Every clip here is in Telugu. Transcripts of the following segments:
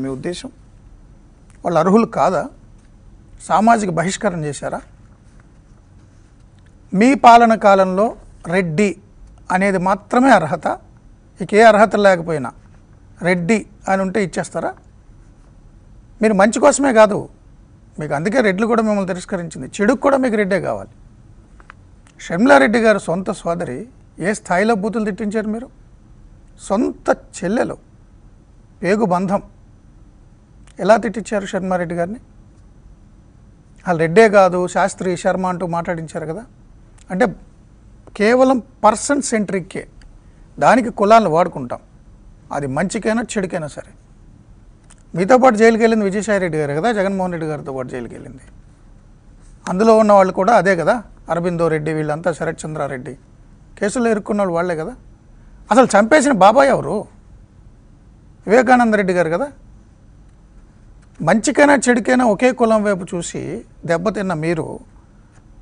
మీ ఉద్దేశం? వాళ్ళు అర్హులు కాదా? సామాజిక బహిష్కరణ చేశారా? మీ పాలన కాలంలో రెడ్డి అనేది మాత్రమే అర్హత? ఇక ఏ అర్హత లేకపోయినా రెడ్డి అని ఉంటే ఇచ్చేస్తారా? మీరు మంచి కోసమే కాదు. మీకు అందుకే రెడ్లు కూడా మిమ్మల్ని తిరస్కరించింది. చెడుకు కూడా మీకు రెడ్డే కావాలి. షమ్లారెడ్డి గారు సొంత సోదరి ఏ స్థాయిలో బూతులు తిట్టించారు మీరు? సొంత చెల్లెలు పేగు బంధం ఎలా తిట్టించారు శర్మారెడ్డి గారిని? వాళ్ళు రెడ్డే కాదు శాస్త్రి శర్మ అంటూ మాట్లాడించారు కదా. అంటే కేవలం పర్సన్ సెంట్రిక్కే. దానికి కులాలను వాడుకుంటాం. అది మంచికైనా చెడుకైనా సరే. మీతో పాటు జైలుకి వెళ్ళింది విజయసాయి రెడ్డి గారు కదా జగన్మోహన్ రెడ్డి గారితో పాటు జైలుకి వెళ్ళింది అందులో ఉన్న వాళ్ళు కూడా అదే కదా అరబిందో రెడ్డి వీళ్ళంతా శరత్ చంద్రారెడ్డి. కేసుల్లో ఇరుక్కున్న వాళ్ళు వాళ్ళే కదా. అసలు చంపేసిన బాబాయ్ ఎవరు? వివేకానంద రెడ్డి గారు కదా. మంచికైనా చెడుకైనా ఒకే కులం వైపు చూసి దెబ్బతిన్న మీరు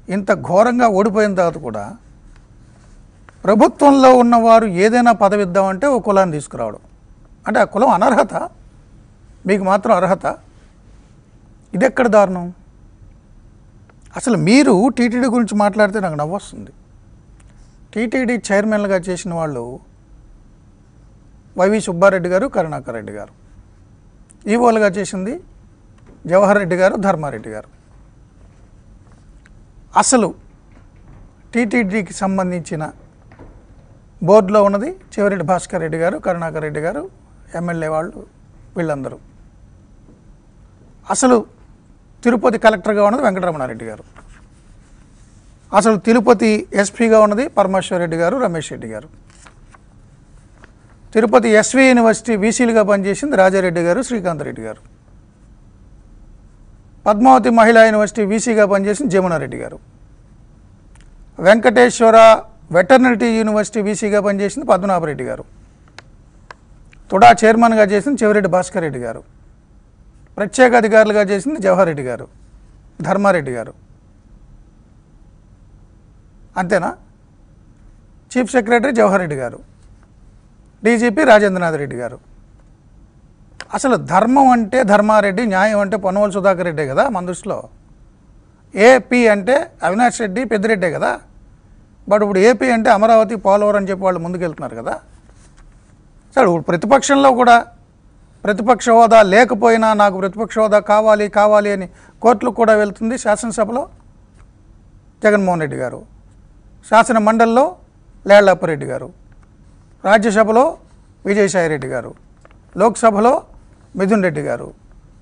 ఇంత ఘోరంగా ఓడిపోయిన తర్వాత కూడా ప్రభుత్వంలో ఉన్నవారు ఏదైనా పదవి ఇద్దామంటే ఓ కులాన్ని తీసుకురావడం. అంటే ఆ కులం అనర్హత? మీకు మాత్రం అర్హత? ఇది ఎక్కడ దారుణం? అసలు మీరు టీటీడీ గురించి మాట్లాడితే నాకు నవ్వొస్తుంది. టీటీడీ చైర్మన్లుగా చేసిన వాళ్ళు వైవి సుబ్బారెడ్డి గారు కరుణాకర్ రెడ్డి గారు. ఈవోలుగా చేసింది జవహర్ రెడ్డి గారు ధర్మారెడ్డి గారు. అసలు టీటీడీకి సంబంధించిన బోర్డులో ఉన్నది చివరెడ్డి భాస్కర్ రెడ్డి గారు కరుణాకర్ రెడ్డి గారు ఎమ్మెల్యే వాళ్ళు వీళ్ళందరూ. అసలు తిరుపతి కలెక్టర్గా ఉన్నది వెంకటరమణారెడ్డి గారు. అసలు తిరుపతి ఎస్పీగా ఉన్నది పరమేశ్వర్ రెడ్డి గారు రమేష్ రెడ్డి గారు. తిరుపతి ఎస్వి యూనివర్సిటీ బీసీలుగా పనిచేసింది రాజారెడ్డి గారు శ్రీకాంత్ రెడ్డి గారు. పద్మావతి మహిళా యూనివర్సిటీ బీసీగా పనిచేసింది జమునారెడ్డి గారు. వెంకటేశ్వర వెటర్నరీ యూనివర్సిటీ బీసీగా పనిచేసింది పద్మనాభరెడ్డి గారు. తుడా చైర్మన్గా చేసింది చెవిరెడ్డి భాస్కర్ రెడ్డి గారు. ప్రత్యేక అధికారులుగా చేసింది జవహర్ రెడ్డి గారు ధర్మారెడ్డి గారు. అంతేనా? చీఫ్ సెక్రటరీ జవహర్ రెడ్డి గారు. డీజీపీ రాజేంద్రనాథ్ రెడ్డి గారు. అసలు ధర్మం అంటే ధర్మారెడ్డి న్యాయం అంటే పొన్నవల్ సుధాకర్ రెడ్డే కదా మన దృష్టిలో. ఏపీ అంటే అవినాష్ రెడ్డి పెద్దిరెడ్డే కదా. బట్ ఇప్పుడు ఏపీ అంటే అమరావతి పోలవరం అని చెప్పి వాళ్ళు ముందుకెళ్తున్నారు కదా. సరే ఇప్పుడు ప్రతిపక్షంలో కూడా ప్రతిపక్ష హోదా లేకపోయినా నాకు ప్రతిపక్ష హోదా కావాలి కావాలి అని కోర్టులకు కూడా వెళ్తుంది శాసనసభలో జగన్మోహన్ రెడ్డి గారు. శాసన మండలిలో లేళ్ళప్పరెడ్డి గారు. రాజ్యసభలో విజయసాయిరెడ్డి గారు లోక్సభలో మిథున్ రెడ్డి గారు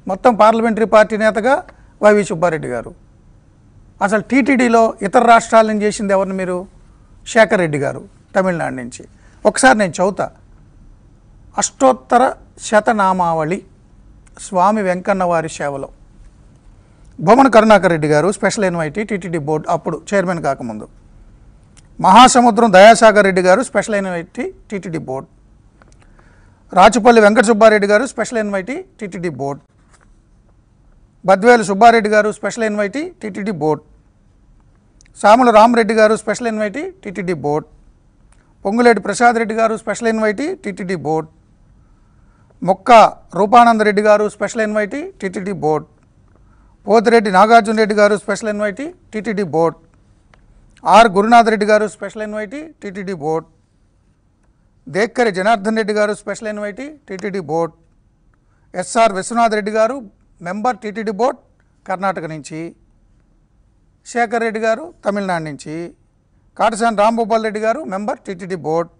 మొత్తం పార్లమెంటరీ పార్టీ నేతగా వైవి సుబ్బారెడ్డి గారు. అసలు టీటీడీలో ఇతర రాష్ట్రాల నుంచి చేసింది ఎవరిని మీరు? శేఖర్ రెడ్డి గారు తమిళనాడు నుంచి. ఒకసారి నేను చదువుతా. అష్టోత్తర శతనామావళి స్వామి వెంకన్న వారి సేవలో. Bhumana Karunakar Reddy garu special invitee TTD board అప్పుడు చైర్మన్ కాకముందు. Mahasamudram Dayasagar Reddy garu special invitee TTD board. Rachupalli Venkata Subba Reddy garu special invitee TTD board. Badvel Subba Reddy garu special invitee TTD board. Samula Rama Reddy garu special invitee TTD board. Ponguleti Prasad Reddy garu special invitee TTD board. Mokka Rupananda Reddy garu special invitee TTD board. Pothireddy Nagarjuna Reddy garu special invitee TTD board. R Gurunath Reddy garu special invitee TTD board. Dekkari Janardhan Reddy garu special invitee TTD board. SR Vishwanath Reddy garu member TTD board Karnataka నుంచి. శేఖర్ రెడ్డి గారు తమిళనాడు నుంచి. కాటసాని రాంభూపాల్ రెడ్డి గారు member TTD board.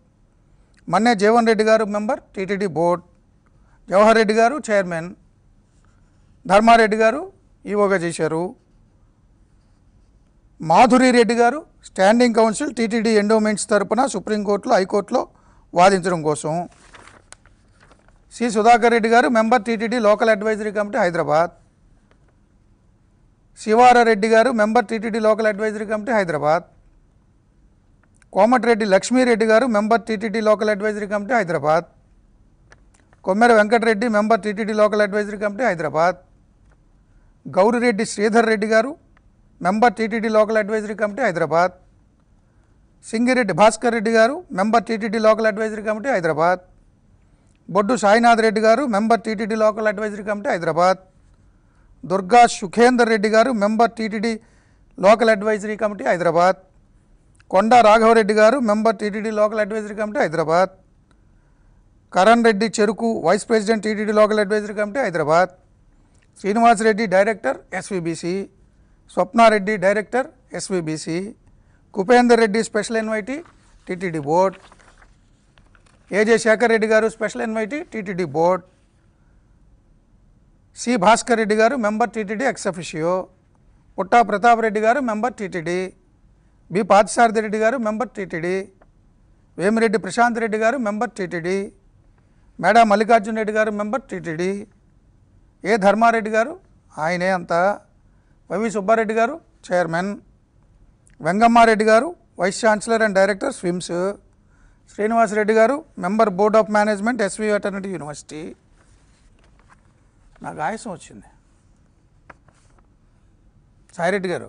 Manne Jeevan Reddy garu member TTD board. Jawahar Reddy garu chairman. Dharma Reddy గారు ఈవోగా చేశారు. మాధురి రెడ్డి గారు స్టాండింగ్ కౌన్సిల్ టీటీడీ ఎండోమెంట్స్ తరపున సుప్రీంకోర్టులో హైకోర్టులో వాదించడం కోసం. C. Sudhakar Reddy garu member TTD local advisory committee Hyderabad. Sivara Reddy garu member TTD local advisory committee Hyderabad. Komatireddy Lakshmi Reddy garu member TTD local advisory committee Hyderabad. Kommera Venkata Reddy member TTD local advisory committee Hyderabad. Gowrireddy Sridhar Reddy garu member TTD local advisory committee Hyderabad. Singireddy Bhaskar Reddy garu member TTD local advisory committee Hyderabad. Boddu Sainath Reddy garu member TTD local advisory committee Hyderabad. Durga Sukhender Reddy garu member TTD local advisory committee Hyderabad. Konda Raghavareddy గారు member TTD local advisory committee Hyderabad. Karan Reddy Cheruku vice president TTD local advisory committee Hyderabad. Srinivasareddy director SVBC. Swapnareddy director SVBC. Kupender Reddy special invitee TTD board. AJ Sekhar Reddy గారు special invitee TTD board. C Bhaskar Reddy గారు member TTD ex officio Putta Pratap Reddy గారు member TTD. B Parthasarathy Reddy గారు మెంబర్ టీటీడీ. వేమిరెడ్డి ప్రశాంత్ రెడ్డి గారు మెంబర్ టీటీడీ. మేడా మల్లికార్జున రెడ్డి గారు మెంబర్ టీటీడీ. ఏ ధర్మారెడ్డి గారు? ఆయనే అంతా. YV Subbareddy garu chairman. Vengamma Reddy garu vice chancellor and director SVIMS. Srinivasa Reddy garu member board of management SV veterinary university. నాకు ఆయాసం వచ్చింది. సాయిరెడ్డి గారు